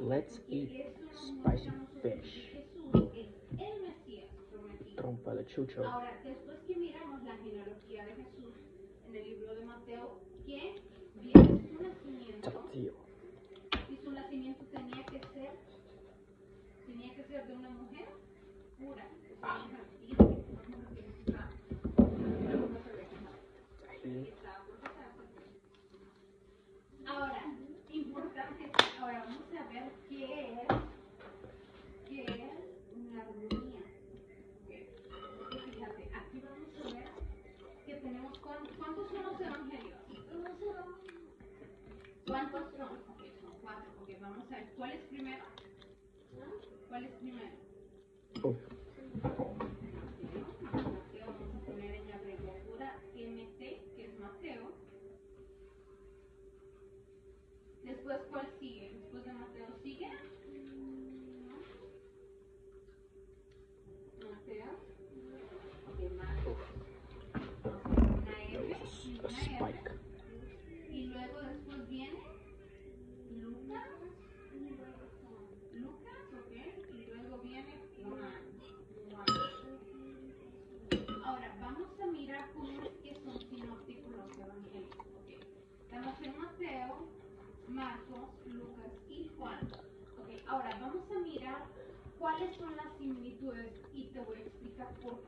Let's eat spicy fish. Jesús es el Mesías prometido. Trompa de chucho. Ahora, después que miramos la genealogía de Jesús en el libro de Mateo, ¿quién viene su nacimiento? Tapatio. Y su nacimiento tenía que ser, tenía que ser de una mujer pura, de una mujer virgen, una mujer que estaba- no se había casado. Tahini. Estaba por casarse. Ahora, importante, ahora vamos a ver qué es, qué es una armonía. ¿ok? Porque fíjate, aquí vamos a ver que tenemos, cuán- ¿cuántos son los evangelios? ¿Cuántos son? Ok, son cuatro. Ok, vamos a ver, ¿cuál es primero? ¿Cuál es primero? Oh, Mateo, vamos a poner en la abreviatura MT, que es Mateo. Después, ¿cuál sigue? Después de Mateo, ¿sigue? Mateo. Ok, Marcos. Una there M, was y luego después viene Lucas. Lucas, ok. Y luego viene Juan. Juan. Ahora, vamos a mirar cómo es que son sinópticos los evangelios. ok. Estamos en Mateo, Marcos, Lucas y Juan. Ahora vamos a mirar cuáles son las similitudes y te voy a explicar por qué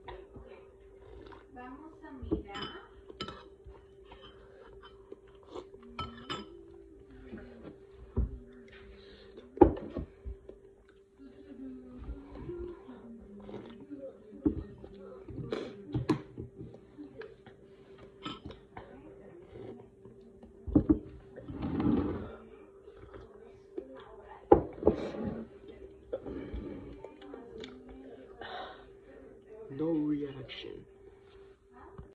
vamos a mirar. no reaction.